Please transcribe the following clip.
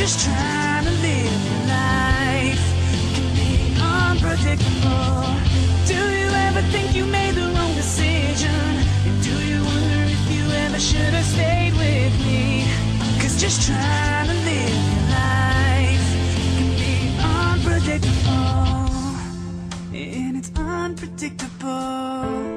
just trying to live your life can be unpredictable. Do you ever think you made the wrong decision? And do you wonder if you ever should have stayed with me? Cause just trying to live your life can be unpredictable. And it's unpredictable.